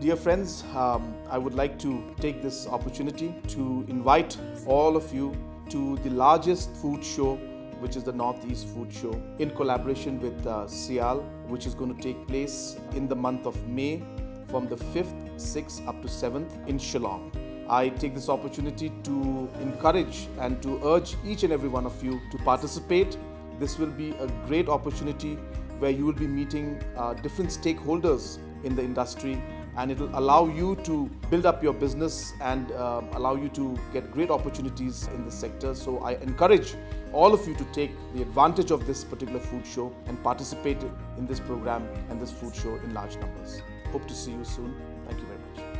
Dear friends, um, I would like to take this opportunity to invite all of you to the largest food show, which is the Northeast Food Show, in collaboration with uh, SIAL, which is going to take place in the month of May from the 5th, 6th up to 7th in Shillong. I take this opportunity to encourage and to urge each and every one of you to participate. This will be a great opportunity where you will be meeting uh, different stakeholders in the industry and it will allow you to build up your business and uh, allow you to get great opportunities in the sector. So I encourage all of you to take the advantage of this particular food show and participate in this program and this food show in large numbers. Hope to see you soon. Thank you very much.